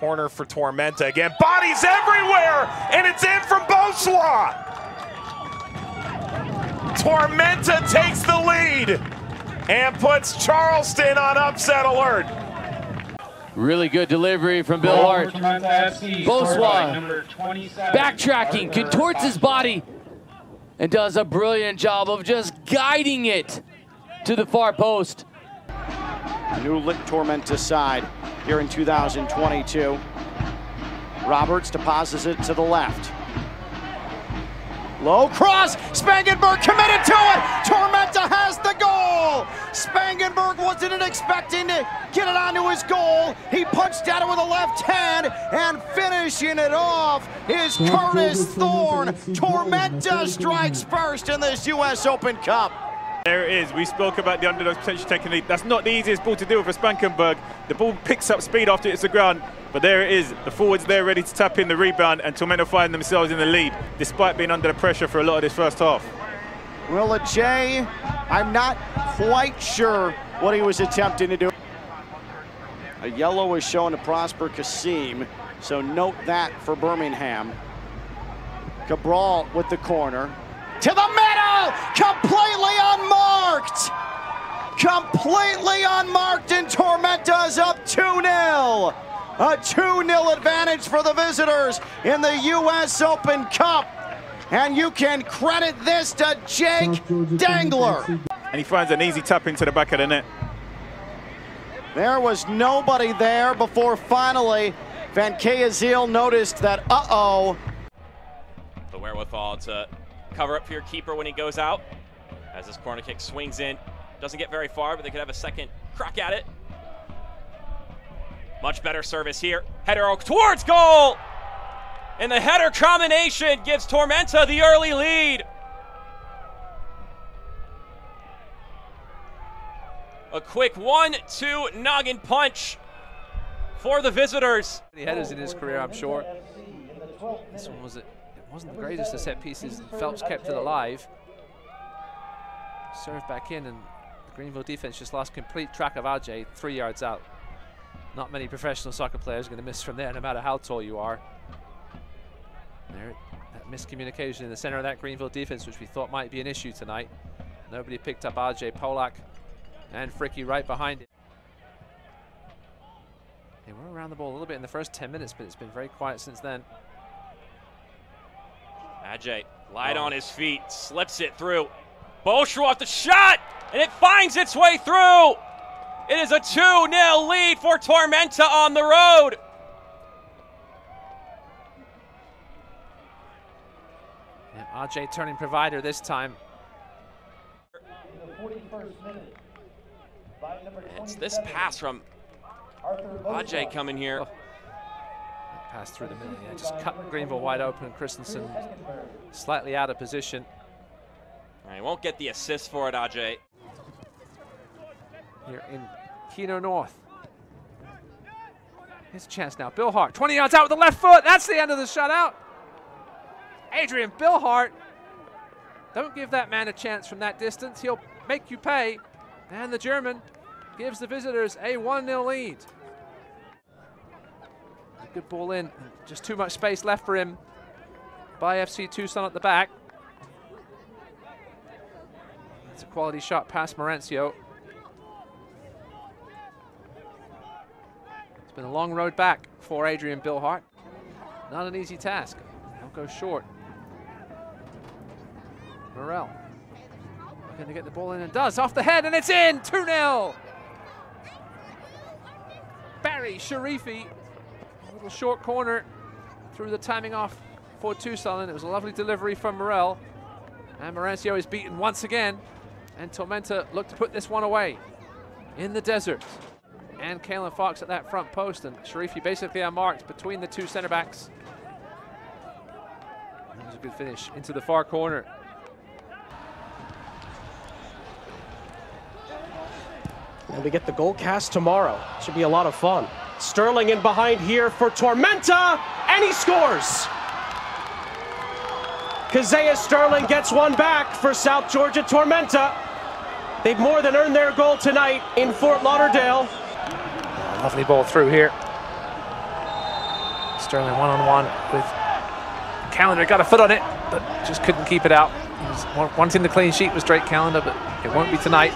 corner for Tormenta again. Bodies everywhere, and it's in from Boswa. Tormenta takes the lead and puts Charleston on upset alert. Really good delivery from Billhardt. Boswa backtracking, contorts his body, and does a brilliant job of just guiding it to the far post. New lit Tormenta side here in 2022. Roberts deposits it to the left. Low cross, Spangenberg committed to it. Tormenta has the goal. Spangenberg wasn't expecting to get it onto his goal. He punched at it with a left hand and finishing it off is Curtis Thorn. Tormenta strikes first in this U.S. Open Cup. There it is. We spoke about the underdog's potential technique. That's not the easiest ball to deal with for Spangenberg. The ball picks up speed after it's the ground, but there it is. The forwards there ready to tap in the rebound, and Tormenta find themselves in the lead, despite being under the pressure for a lot of this first half. Willa J, I'm not quite sure what he was attempting to do. A yellow was shown to Prosper Kasim, so note that for Birmingham. Cabral with the corner. To the middle! Completely unmarked! Completely unmarked, and Tormenta's up 2 0. A 2 0 advantage for the visitors in the U.S. Open Cup. And you can credit this to Jake Dengler. And he finds an easy tap into the back of the net. There was nobody there before finally Van Keazeel noticed that, uh-oh. The wherewithal to cover up for your keeper when he goes out. As this corner kick swings in. Doesn't get very far, but they could have a second crack at it. Much better service here. Header towards goal! And the header combination gives Tormenta the early lead. A quick one-two noggin punch for the visitors. He headers in his career, I'm sure. This one was it. Wasn't the greatest of set pieces. Phelps kept it alive. Served back in, and the Greenville defense just lost complete track of Adjei, three yards out. Not many professional soccer players are going to miss from there, no matter how tall you are. There, that miscommunication in the center of that Greenville defense, which we thought might be an issue tonight. Nobody picked up RJ Polak and Fricky right behind it. They were around the ball a little bit in the first 10 minutes, but it's been very quiet since then. Adjei light oh. on his feet, slips it through. Bolshua off the shot, and it finds its way through. It is a 2-0 lead for Tormenta on the road. And Adjei turning provider this time. It's this pass from Adjei coming here. Oh. Pass through the middle, yeah, just cut Greenville wide open. Christensen slightly out of position. He won't get the assist for it, Adjei. Here in Keno North. A chance now. Billhardt, 20 yards out with the left foot. That's the end of the shutout. Adrian Billhardt. Don't give that man a chance from that distance. He'll make you pay. And the German gives the visitors a 1-0 lead. Good ball in. Just too much space left for him by FC Tucson at the back. It's a quality shot past Marancio. It's been a long road back for Adrian Billhardt. Not an easy task. Don't go short. Morel looking to get the ball in and does off the head and it's in 2-0. Barry Sharifi Little short corner through the timing off for Tucson. It was a lovely delivery from Morel. And Marancio is beaten once again. And Tormenta look to put this one away in the desert. And Kalen Fox at that front post. And Sharifi basically unmarked between the two center backs. That was a good finish into the far corner. And we get the goal cast tomorrow. Should be a lot of fun. Sterling in behind here for Tormenta, and he scores. Kazaiah Sterling gets one back for South Georgia Tormenta. They've more than earned their goal tonight in Fort Lauderdale. Lovely ball through here. Sterling one on one with Calendar. Got a foot on it, but just couldn't keep it out. He was wanting the clean sheet was Drake Calendar, but it won't be tonight.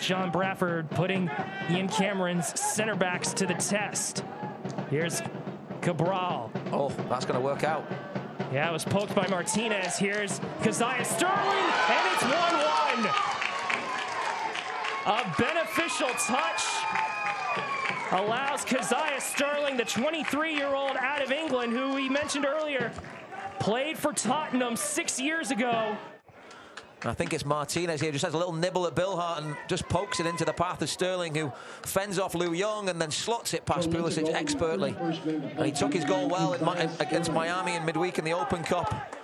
John Brafford putting Ian Cameron's center backs to the test. Here's Cabral. Oh, that's going to work out. Yeah, it was poked by Martinez. Here's Kazaiah Sterling, and it's 1-1. A beneficial touch allows Kazaiah Sterling, the 23-year-old out of England, who we mentioned earlier, played for Tottenham six years ago. I think it's Martinez here, just has a little nibble at Billhardt and just pokes it into the path of Sterling, who fends off Lou Young and then slots it past Pulisic expertly. And he took his goal well against Miami in midweek in the Open Cup.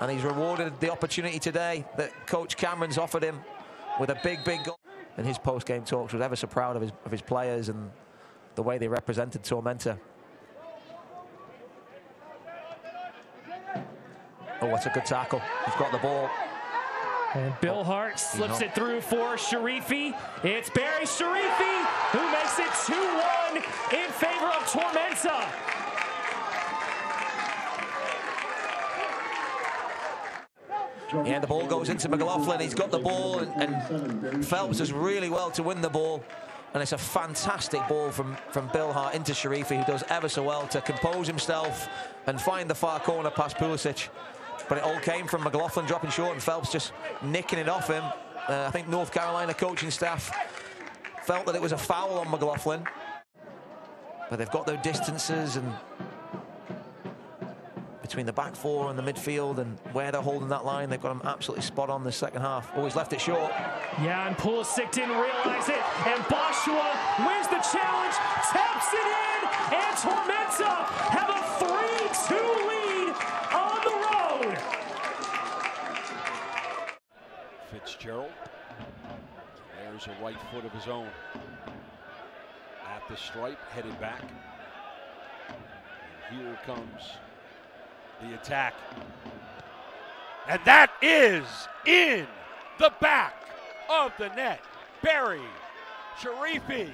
And he's rewarded the opportunity today that Coach Cameron's offered him with a big, big goal. And his post-game talks, was ever so proud of his, of his players and the way they represented Tormenta. Oh, what a good tackle. He's got the ball. And Bill oh. Hart slips it through for Sharifi. It's Barry Sharifi who makes it 2-1 in favor of Tormenta. And the ball goes into McLaughlin. He's got the ball, and, and, Phelps does really well to win the ball. And it's a fantastic ball from, from Billhardt into Sharifi, who does ever so well to compose himself and find the far corner past Pulisic. But it all came from McLaughlin dropping short and Phelps just nicking it off him. Uh, I think North Carolina coaching staff felt that it was a foul on McLaughlin. But they've got their distances and between the back four and the midfield and where they're holding that line, they've got them absolutely spot on the second half. Always left it short. Yeah, and Pulisic didn't realize it. And Boshua wins the challenge, taps it in, and Tormenta have a 3-2 lead on the road. Fitzgerald. There's a right foot of his own. At the stripe, headed back. And here comes the attack. And that is in the back of the net. Barry Sharifi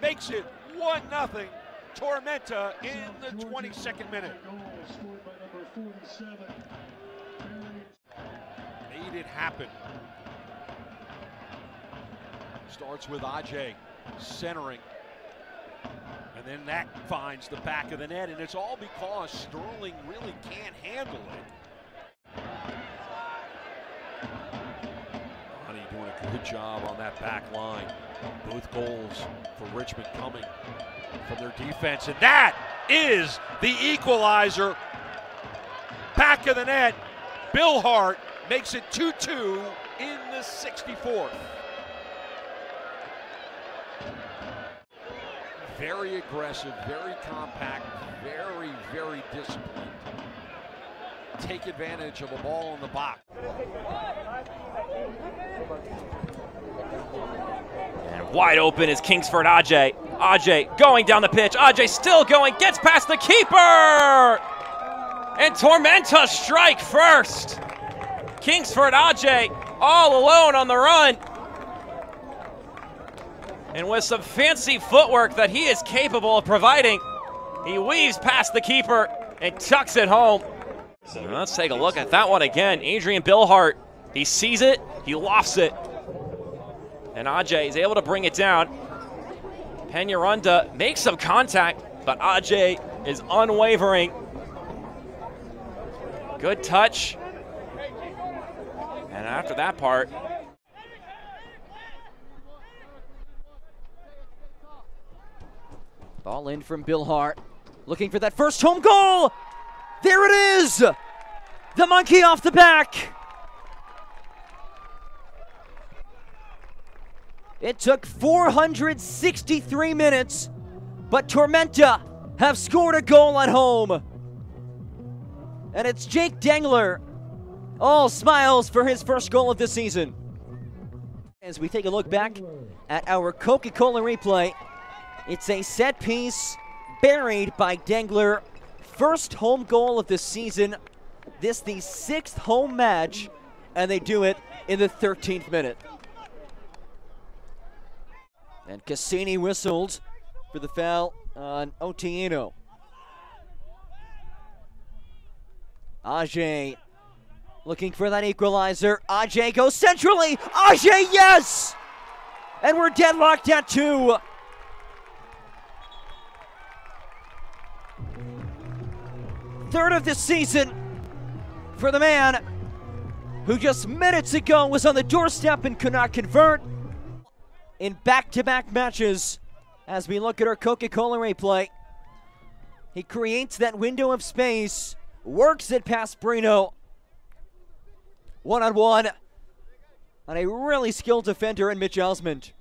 makes it 1 0 Tormenta in the 22nd minute. Made it happen. Starts with Adjei centering. And then that finds the back of the net, and it's all because Sterling really can't handle it. Honey doing a good job on that back line. Both goals for Richmond coming from their defense, and that is the equalizer. Back of the net, Billhardt makes it 2-2 in the 64th. Very aggressive, very compact, very, very disciplined. Take advantage of a ball in the box. And wide open is Kingsford Adjei. Adjei going down the pitch. Adjei still going, gets past the keeper! And Tormenta strike first. Kingsford Adjei all alone on the run. And with some fancy footwork that he is capable of providing, he weaves past the keeper and tucks it home. let's take a look at that one again. Adrian Billhardt, he sees it, he lofts it. And Adjei is able to bring it down. Peñaranda makes some contact, but Adjei is unwavering. Good touch. And after that part, Ball in from Billhardt. Looking for that first home goal. There it is. The monkey off the back. It took 463 minutes, but Tormenta have scored a goal at home. And it's Jake Dengler, all smiles for his first goal of the season. As we take a look back at our Coca Cola replay, it's a set piece buried by Dengler. First home goal of the season. This the sixth home match, and they do it in the 13th minute. And Cassini whistled for the foul on Otieno. Adjei looking for that equalizer. Adjei goes centrally. Adjei, yes! And we're deadlocked at two. Third of the season for the man who just minutes ago was on the doorstep and could not convert in back to back matches. As we look at our Coca Cola replay, he creates that window of space, works it past Brino. One on one on a really skilled defender in Mitch Osmond.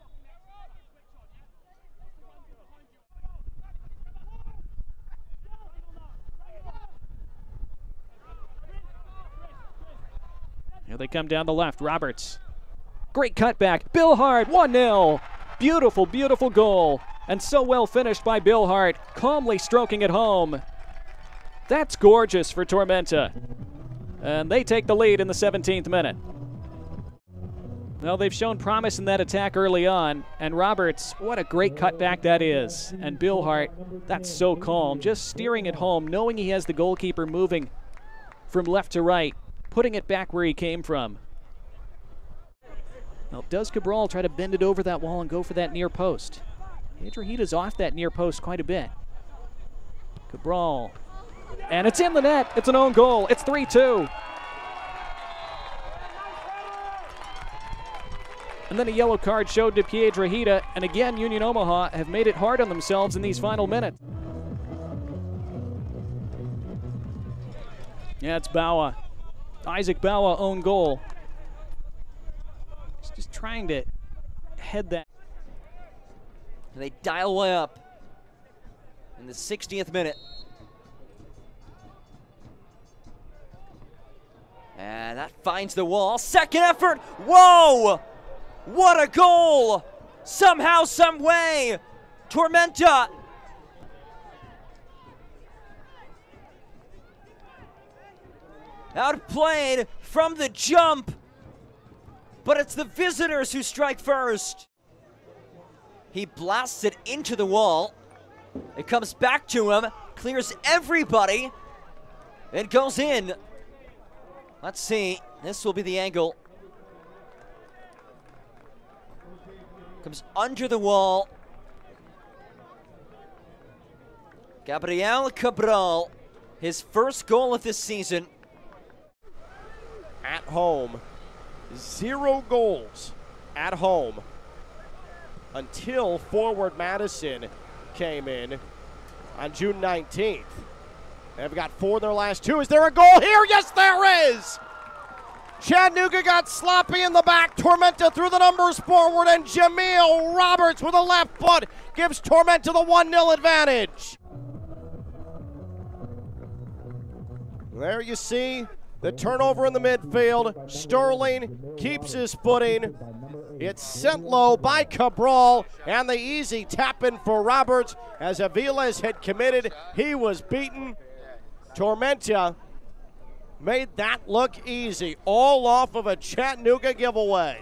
Here they come down the left. Roberts. Great cutback. Billhardt, 1 0. Beautiful, beautiful goal. And so well finished by Billhardt, calmly stroking it home. That's gorgeous for Tormenta. And they take the lead in the 17th minute. Well, they've shown promise in that attack early on. And Roberts, what a great cutback that is. And Billhardt, that's so calm, just steering it home, knowing he has the goalkeeper moving from left to right putting it back where he came from. Now, does Cabral try to bend it over that wall and go for that near post? Piedrahita's off that near post quite a bit. Cabral. And it's in the net. It's an own goal. It's 3 2. And then a yellow card showed to Piedrahita. And again, Union Omaha have made it hard on themselves in these final minutes. Yeah, it's Bawa. Isaac Bawa own goal. He's just trying to head that. And they dial way up in the 60th minute. And that finds the wall. Second effort. Whoa! What a goal! Somehow, some way, Tormenta Outplayed from the jump. But it's the visitors who strike first. He blasts it into the wall. It comes back to him, clears everybody, and goes in. Let's see. This will be the angle. Comes under the wall. Gabriel Cabral, his first goal of this season at home. Zero goals at home until forward Madison came in on June 19th. They've got four in their last two. Is there a goal here? Yes, there is! Chattanooga got sloppy in the back. Tormenta threw the numbers forward, and Jameel Roberts with a left foot gives Tormenta the 1 0 advantage. There you see the turnover in the midfield. Sterling keeps his footing. It's sent low by Cabral, and the easy tap in for Roberts as Aviles had committed. He was beaten. Tormenta made that look easy, all off of a Chattanooga giveaway.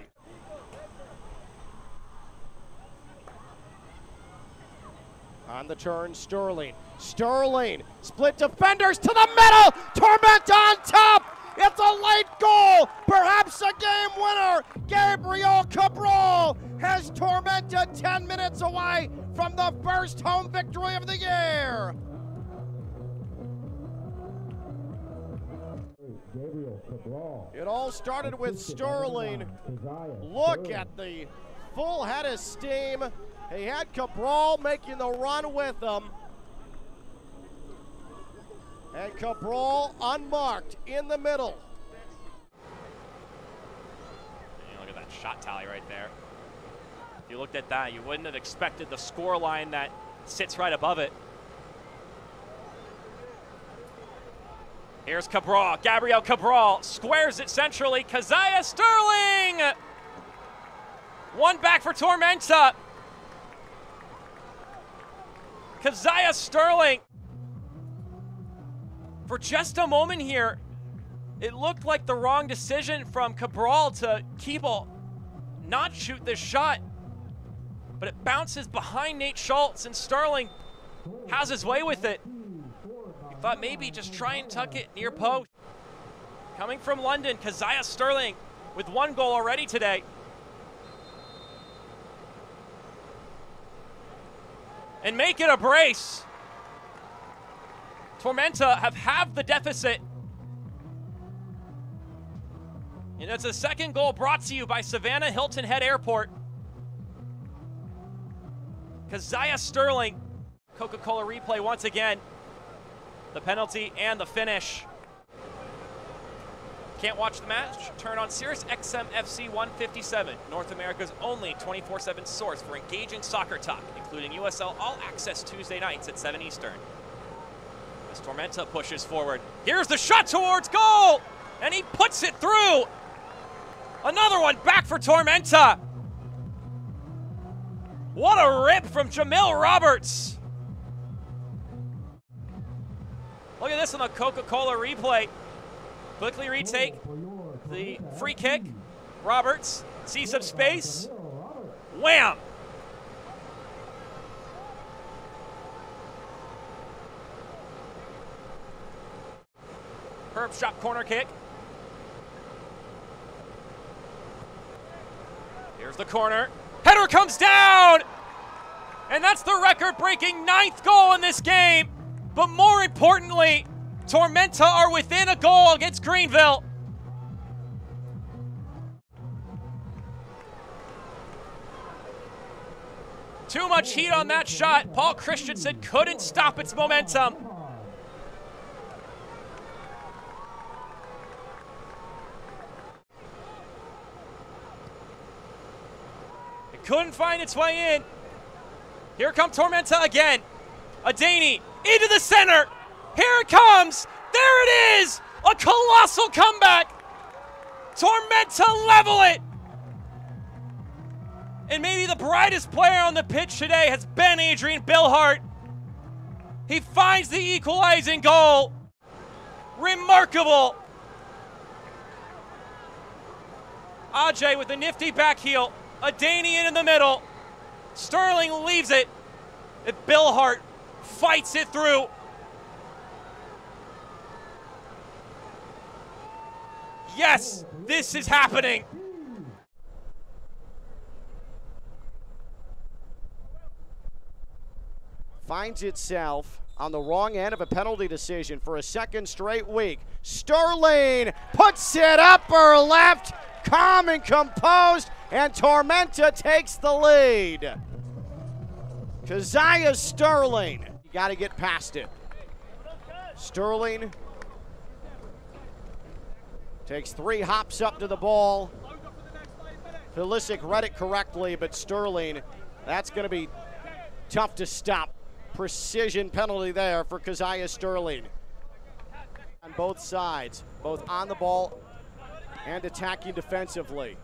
On the turn, Sterling. Sterling, split defenders to the middle. Tormenta on top. It's a late goal, perhaps a game winner. Gabriel Cabral has Tormenta 10 minutes away from the first home victory of the year. Gabriel Cabral. It all started with Sterling. Look at the full head of steam. He had Cabral making the run with him. Cabral unmarked in the middle. look at that shot tally right there. If you looked at that, you wouldn't have expected the score line that sits right above it. Here's Cabral. Gabriel Cabral squares it centrally. Kazaiah Sterling! One back for Tormenta. Kazaiah Sterling. For just a moment here, it looked like the wrong decision from Cabral to Keeble not shoot this shot. But it bounces behind Nate Schultz, and Sterling has his way with it. He thought maybe just try and tuck it near post. Coming from London, Kazaiah Sterling with one goal already today. And make it a brace. Tormenta have halved the deficit. And it's a second goal brought to you by Savannah Hilton Head Airport. Kazaiah Sterling, Coca-Cola replay once again. The penalty and the finish. Can't watch the match? Turn on Sirius XM FC 157, North America's only 24-7 source for engaging soccer talk, including USL All Access Tuesday nights at 7 Eastern. As Tormenta pushes forward, here's the shot towards goal, and he puts it through. Another one back for Tormenta. What a rip from Jamil Roberts. Look at this on the Coca-Cola replay. Quickly retake the free kick. Roberts sees some space. Wham! Herb shot corner kick. Here's the corner. Header comes down! And that's the record breaking ninth goal in this game. But more importantly, Tormenta are within a goal against Greenville. Too much heat on that shot. Paul Christensen couldn't stop its momentum. Couldn't find its way in. Here come Tormenta again. Adani into the center. Here it comes. There it is. A colossal comeback. Tormenta level it. And maybe the brightest player on the pitch today has been Adrian Billhardt. He finds the equalizing goal. Remarkable. Adjei with a nifty back heel. Adanian in the middle. Sterling leaves it. And Billhardt fights it through. Yes, this is happening. finds itself on the wrong end of a penalty decision for a second straight week. Sterling puts it upper left, calm and composed, and Tormenta takes the lead. Kazaiah Sterling, you got to get past it. Sterling takes three hops up to the ball. Pulisic read it correctly, but Sterling, that's going to be tough to stop precision penalty there for Kazaiah Sterling. On both sides, both on the ball and attacking defensively.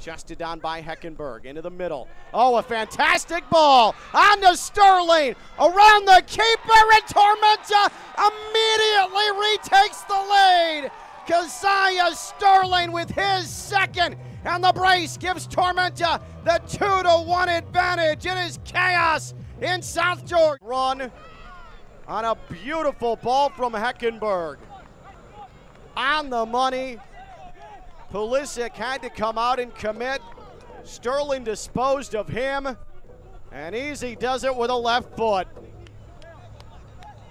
Chested down by Heckenberg into the middle. Oh, a fantastic ball on to Sterling around the keeper, and Tormenta immediately retakes the lead. Kazaiah Sterling with his second, and the brace gives Tormenta the two to one advantage. It is chaos in South Georgia. Run on a beautiful ball from Heckenberg. On the money. Pulisic had to come out and commit. Sterling disposed of him. And Easy does it with a left foot.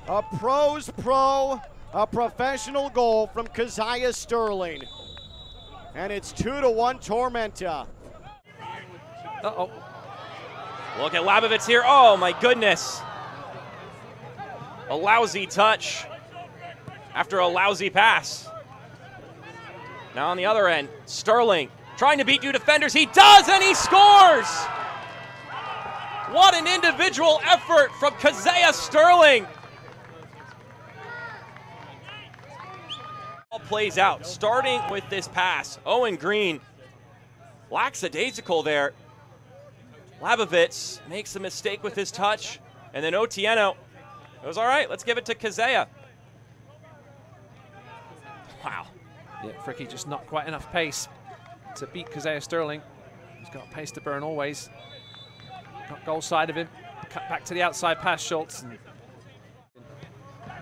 A pro's pro, a professional goal from Kazaiah Sterling. And it's two to one Tormenta. Uh-oh. Look at Labovitz here. Oh, my goodness. A lousy touch after a lousy pass. Now on the other end, Sterling trying to beat two defenders. He does, and he scores! What an individual effort from Kazaiah Sterling. All plays out, starting with this pass. Owen Green, lackadaisical there. Labovitz makes a mistake with his touch, and then Otieno goes, all right, let's give it to Kazaiah. Wow. Yeah, Fricky just not quite enough pace to beat Kazaiah Sterling. He's got pace to burn always. Got goal side of him. cut back to the outside pass, Schultz. And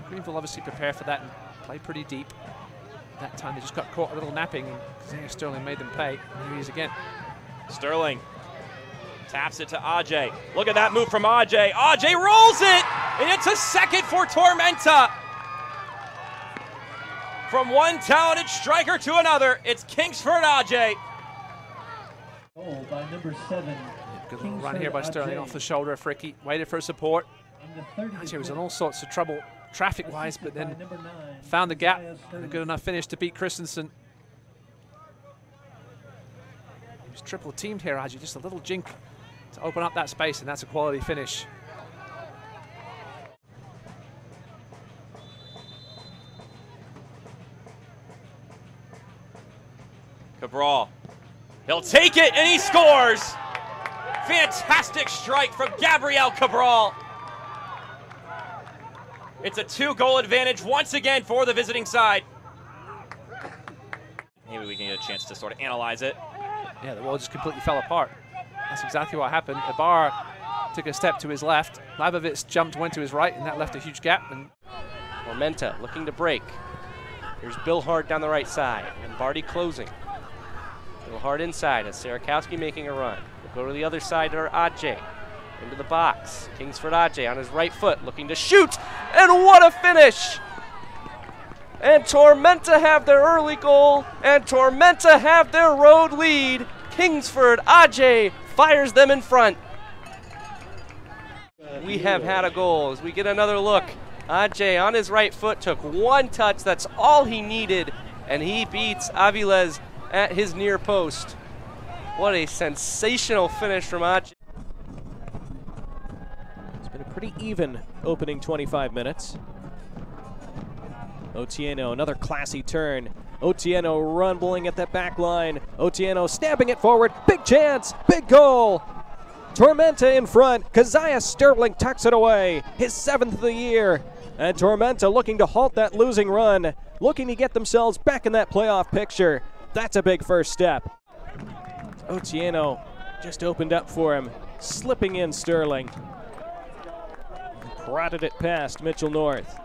Greenville obviously prepare for that and play pretty deep. That time they just got caught a little napping, and Xavier Sterling made them pay. Here he is again. Sterling taps it to Adjei. Look at that move from Adjei. Adjei rolls it, and it's a second for Tormenta. From one talented striker to another, it's Kingsford Adjei. Goal by number seven. Good little run here by Sterling off the shoulder of Ricky. Waited for support. Adjei was in all sorts of trouble traffic-wise, but then found the gap and a good enough finish to beat Christensen. He was triple teamed here, Adjei. Just a little jink to open up that space, and that's a quality finish. Cabral. He'll take it, and he scores. Fantastic strike from Gabriel Cabral. It's a two-goal advantage once again for the visiting side. Maybe we can get a chance to sort of analyze it. Yeah, the wall just completely fell apart. That's exactly what happened. Ibarra took a step to his left. Leibovitz jumped, went to his right, and that left a huge gap. And Tormenta looking to break. Here's Billhardt down the right side, and Barty closing. Billhardt inside as Sarakowski making a run. We'll go to the other side to Adjei. Into the box. Kingsford Adjei on his right foot looking to shoot, and what a finish! And Tormenta have their early goal, and Tormenta have their road lead. Kingsford Adjei fires them in front. We have had a goal as we get another look. Adjei on his right foot took one touch. That's all he needed, and he beats Aviles at his near post. What a sensational finish from Adjei. It's been a pretty even opening 25 minutes. Otieno, another classy turn. Otieno rumbling at that back line. Otieno stabbing it forward. Big chance, big goal. Tormenta in front. Kazaiah Sterling tucks it away. His seventh of the year. And Tormenta looking to halt that losing run, looking to get themselves back in that playoff picture. That's a big first step. Otieno just opened up for him, slipping in Sterling. Prodded it past Mitchell North.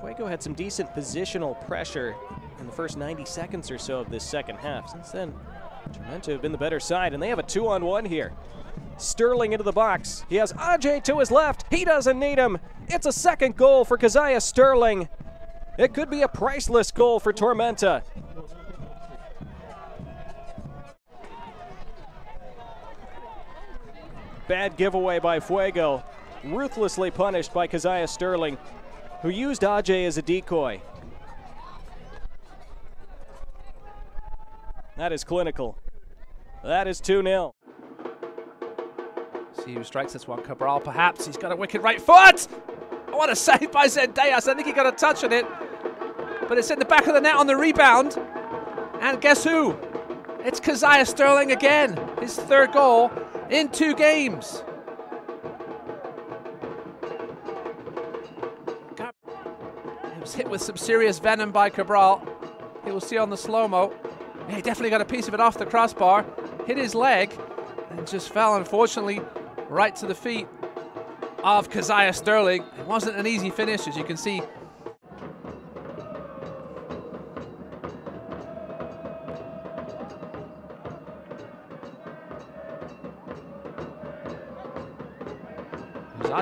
Fuego had some decent positional pressure in the first 90 seconds or so of this second half. Since then, Tormenta have been the better side, and they have a two on one here. Sterling into the box. He has Adjei to his left. He doesn't need him. It's a second goal for Kazaiah Sterling. It could be a priceless goal for Tormenta. Bad giveaway by Fuego. Ruthlessly punished by Kazaiah Sterling, who used Adjei as a decoy. That is clinical. That is 2 0. see who strikes this one. Cabral, perhaps. He's got a wicked right foot. What a save by Zendejas. I think he got a touch on it. But it's in the back of the net on the rebound. And guess who? It's Kazaiah Sterling again. His third goal in two games. He was hit with some serious venom by Cabral. You will see on the slow-mo. He definitely got a piece of it off the crossbar, hit his leg, and just fell, unfortunately, right to the feet of Kazaiah Sterling. It wasn't an easy finish, as you can see.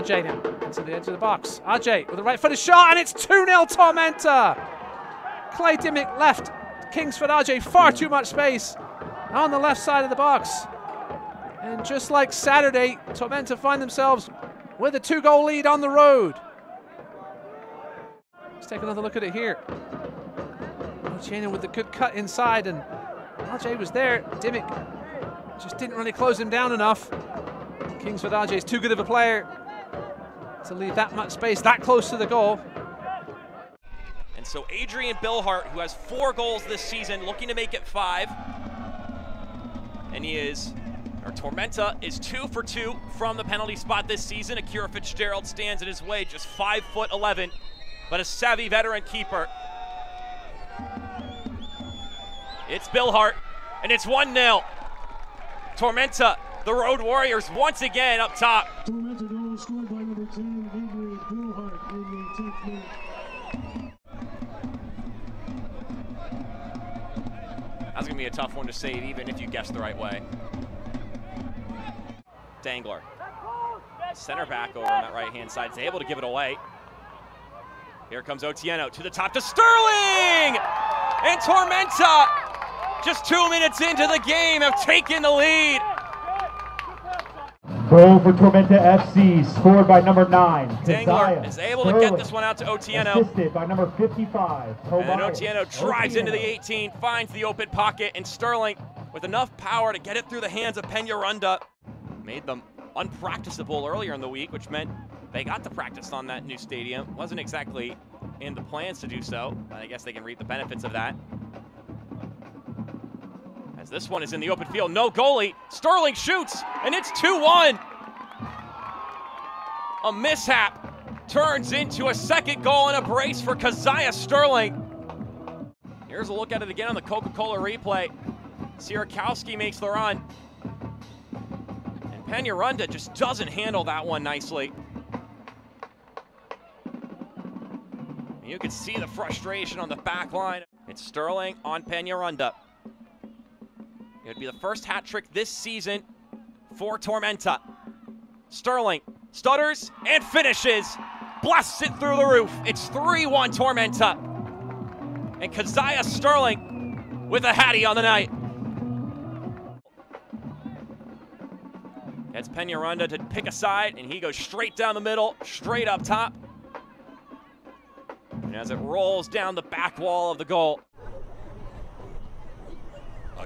Adjei now, into the edge of the box. Adjei with the right footed shot, and it's 2 0 Tormenta. Clay Dimmick left. Kingsford Adjei, far too much space on the left side of the box. And just like Saturday, Tormenta find themselves with a two goal lead on the road. Let's take another look at it here. Otieno with the good cut inside, and Adjei was there. Dimmick just didn't really close him down enough. Kingsford Adjei is too good of a player to leave that much space that close to the goal. And so Adrian Billhardt, who has four goals this season, looking to make it five. And he is, or Tormenta is two for two from the penalty spot this season. Akira Fitzgerald stands in his way, just five foot 11, but a savvy veteran keeper. It's Billhardt, and it's 1 0. Tormenta The Road Warriors once again up top. Tormenta goal scored by number 10, Adrian Billhardt in the 10th minute. That's going to be a tough one to save, even if you guess the right way. Dengler. Center back over on that right hand side is able to give it away. Here comes Otieno to the top to Sterling! And Tormenta, just two minutes into the game, have taken the lead. Goal for Tormenta FC, scored by number nine. Dengler Kazaiah is able to get this one out to Otieno. Assisted by number 55. And then Tobias. Otieno drives into the 18, finds the open pocket, and Sterling, with enough power to get it through the hands of Peñaranda, made them unpracticable earlier in the week, which meant they got to practice on that new stadium. Wasn't exactly in the plans to do so, but I guess they can reap the benefits of that. As this one is in the open field, no goalie. Sterling shoots, and it's 2 1. A mishap turns into a second goal and a brace for Kazaiah Sterling. Here's a look at it again on the Coca Cola replay. Sierakowski makes the run. And Peñaranda just doesn't handle that one nicely. You can see the frustration on the back line. It's Sterling on Peñaranda. It would be the first hat trick this season for Tormenta. Sterling stutters and finishes. Blasts it through the roof. It's 3 1 Tormenta. And Kazaiah Sterling with a hattie on the night. It's Peñaranda to pick a side, and he goes straight down the middle, straight up top. And as it rolls down the back wall of the goal,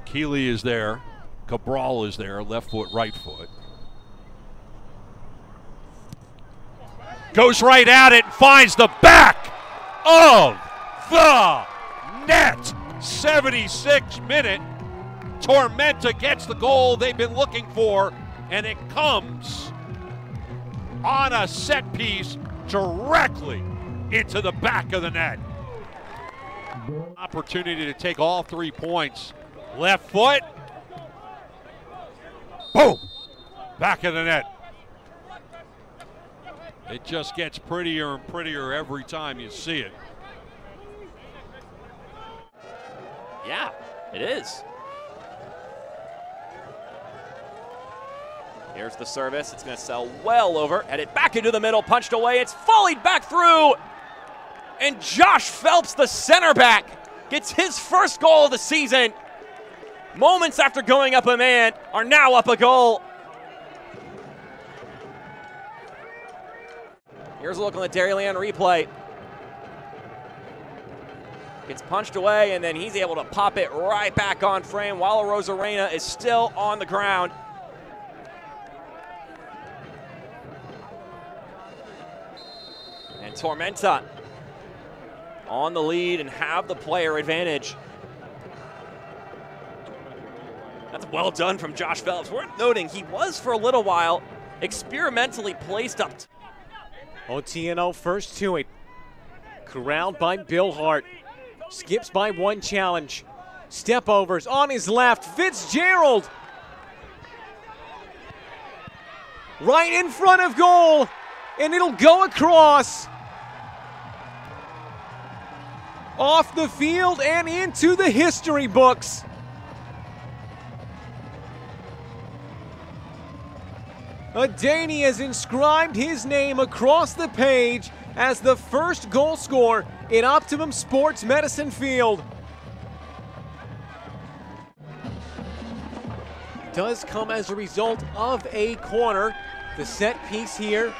Akili is there. Cabral is there, left foot, right foot. Goes right at it, finds the back of the net. 76 minute. Tormenta gets the goal they've been looking for, and it comes on a set piece directly into the back of the net. Opportunity to take all three points. Left foot. Boom! Back of the net. It just gets prettier and prettier every time you see it. yeah, it is. Here's the service. It's going to sell well over. Headed back into the middle, punched away. It's volleyed back through. And Josh Phelps, the center back, gets his first goal of the season. Moments after going up a man, are now up a goal. Here's a look on the Dairyland replay. Gets punched away, and then he's able to pop it right back on frame while Rosarena is still on the ground. And Tormenta on the lead and have the player advantage. That's well done from Josh Phelps. Worth noting he was for a little while experimentally placed up. Otieno first to it. Corralled by Billhardt. Skips by one challenge. Step overs on his left. Fitzgerald. Right in front of goal. And it'll go across. Off the field and into the history books. Adani has inscribed his name across the page as the first goal scorer in Optimum Sports Medicine Field. Does come as a result of a corner. The set piece here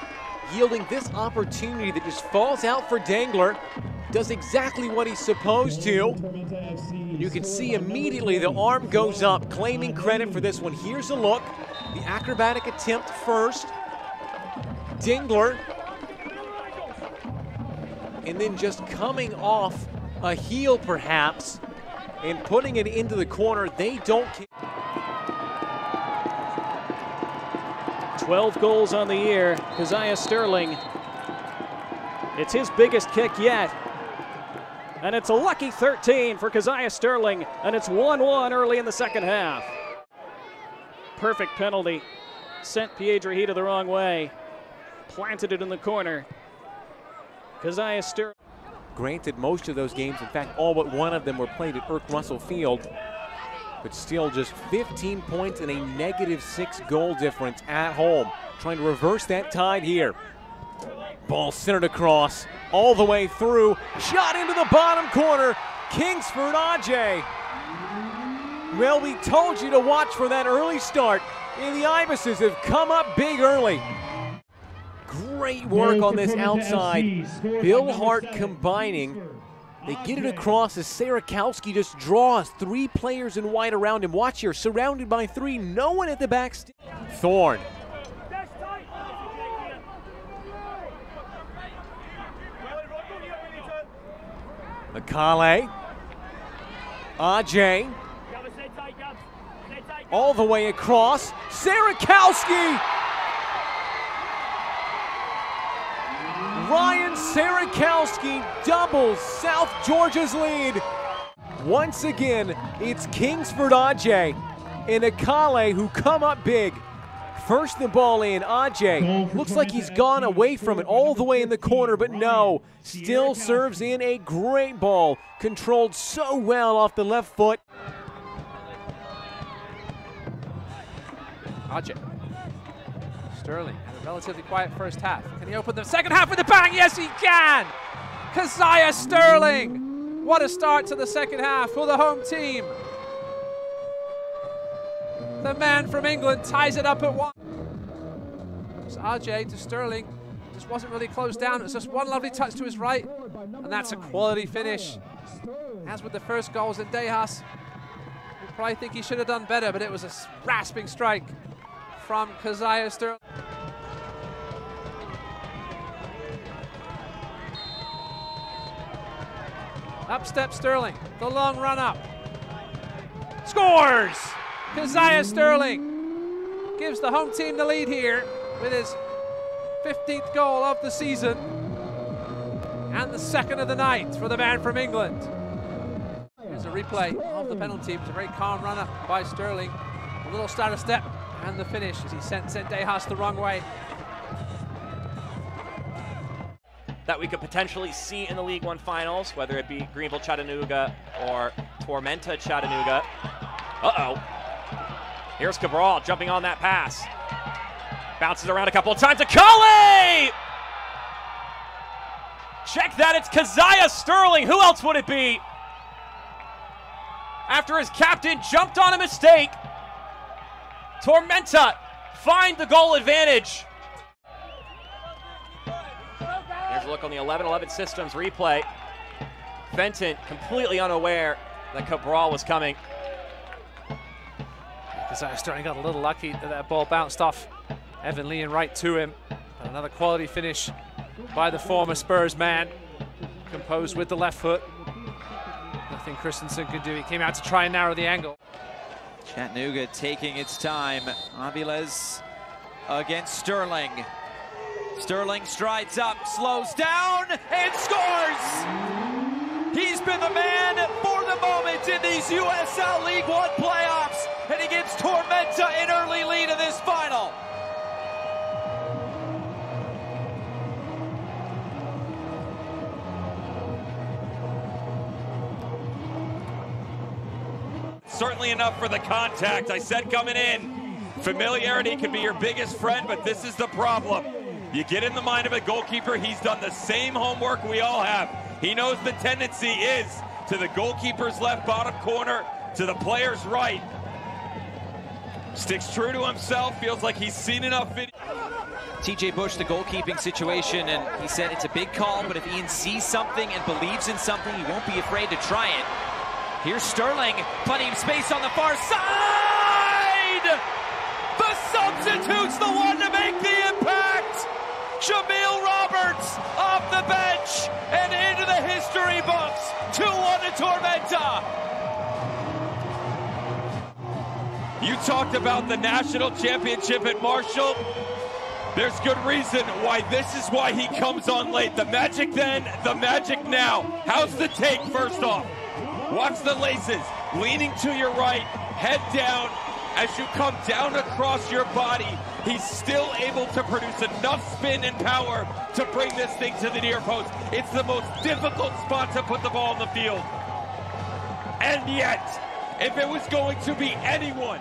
yielding this opportunity that just falls out for Dengler. Does exactly what he's supposed to. You can see immediately the arm goes up, claiming credit for this one. Here's a look. The acrobatic attempt first. Dengler. And then just coming off a heel, perhaps, and putting it into the corner. They don't. 12 goals on the year. Kazaiah Sterling. It's his biggest kick yet. And it's a lucky 13 for Kazaiah Sterling. And it's 1 1 early in the second half. Perfect penalty. Sent Piedrahita the wrong way. Planted it in the corner. Kazaiah Sterling. Granted, most of those games, in fact, all but one of them were played at Erk Russell Field. But still, just 15 points and a negative six goal difference at home. Trying to reverse that tide here. Ball centered across, all the way through. Shot into the bottom corner. Kingsford Adjei. Well, we told you to watch for that early start, and the Ibises have come up big early. Great work on this outside. Billhardt combining. They get it across as Sierakowski just draws three players in white around him. Watch here, surrounded by three, no one at the back. Thorn. Akale. Adjei. All the way across. Sierakowski. Ryan Sierakowski doubles South Georgia's lead. Once again, it's Kingsford Adjei and Akale who come up big. First the ball in, Adjei looks like he's gone away from it all the way in the corner, but no, still serves in a great ball, controlled so well off the left foot. Adjei. Sterling had a relatively quiet first half. Can he open the second half with a bang? Yes, he can! Kazaiah Sterling! What a start to the second half for the home team. The man from England ties it up at one. It's RJ to Sterling. Just wasn't really closed down. It was just one lovely touch to his right. And that's a quality finish. As with the first goals in Dejas, we probably think he should have done better, but it was a rasping strike from Kazaiah Sterling. Up step Sterling, the long run up. Scores! Kazaiah Sterling gives the home team the lead here with his 15th goal of the season and the second of the night for the man from England. Here's a replay of the penalty. It was a very calm run up by Sterling. A little starter step and the finish as he sent Sendejas the wrong way. that we could potentially see in the League One finals, whether it be Greenville Chattanooga or Tormenta Chattanooga. Uh-oh. Here's Cabral jumping on that pass. Bounces around a couple of times. Akale! Check that, it's Kazaiah Sterling. Who else would it be? After his captain jumped on a mistake, Tormenta find the goal advantage. Here's a look on the 11-11 systems replay. Fenton completely unaware that Cabral was coming. Kazaiah Sterling got a little lucky that that ball bounced off Evan Lee and right to him. Another quality finish by the former Spurs man. Composed with the left foot. Nothing Christensen could do. He came out to try and narrow the angle. Chattanooga taking its time. Aviles against Sterling. Sterling strides up, slows down, and scores! He's been the man for the moment in these USL League One playoffs, and he gives Tormenta an early lead in this final. Certainly enough for the contact. I said coming in, familiarity can be your biggest friend, but this is the problem. You get in the mind of a goalkeeper, he's done the same homework we all have. He knows the tendency is to the goalkeeper's left bottom corner, to the player's right. Sticks true to himself, feels like he's seen enough video. TJ Bush, the goalkeeping situation, and he said it's a big call, but if Ian sees something and believes in something, he won't be afraid to try it. Here's Sterling, plenty of space on the far side! The substitute's the one to make the impact! Jameel Roberts off the bench and into the history books. 2-1 to Tormenta. You talked about the national championship at Marshall. There's good reason why this is why he comes on late. The magic then, the magic now. How's the take first off? Watch the laces. Leaning to your right, head down, as you come down across your body, he's still able to produce enough spin and power to bring this thing to the near post. It's the most difficult spot to put the ball in the field. And yet, if it was going to be anyone